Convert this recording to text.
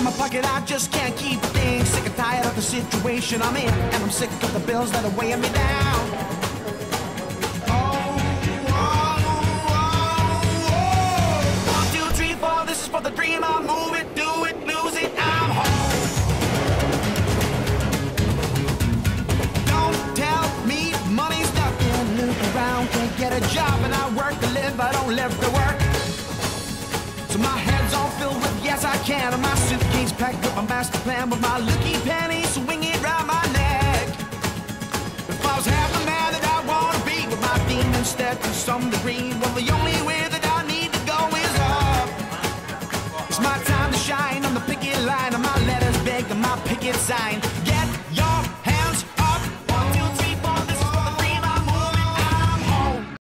in my pocket, I just can't keep things. Sick and tired of the situation I'm in, and I'm sick of the bills that are weighing me down. Oh, oh, oh. oh. One, two, three, four, this is for the dream. I move it, do it, lose it, I'm. Don't tell me money's. Look around, can't get a job, and I work to live, I don't live to work. So my head's can, and my suitcase packed with my master plan with my lucky penny swinging round my neck. If I was half the man that I wanna be, with my demons instead to some degree, well the only way that I need to go is up. It's my time to shine on the picket line, and my letters big and my picket sign.